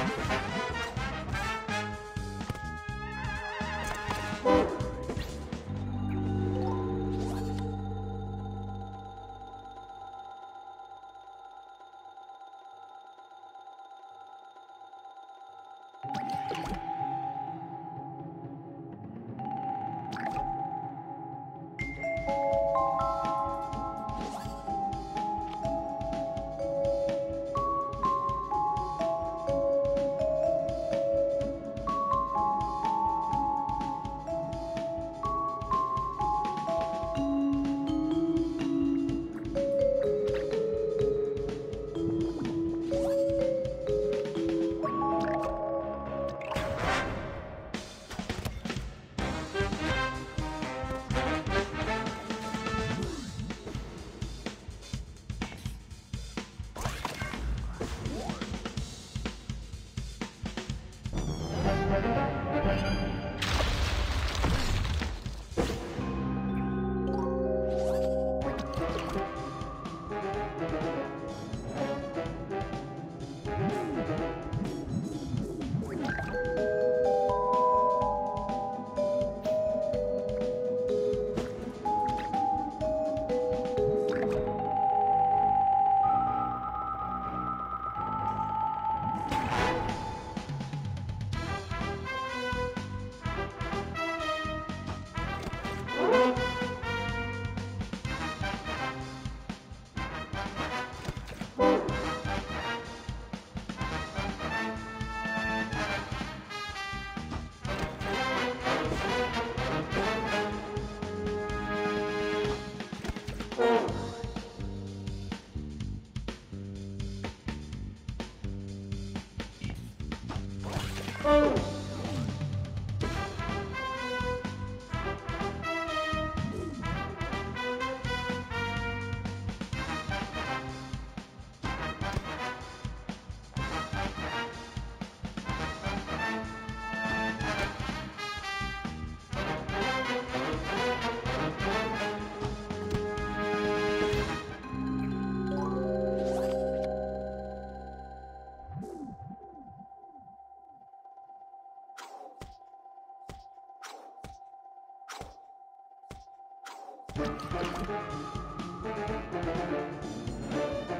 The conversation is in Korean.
you Oh. Thank you.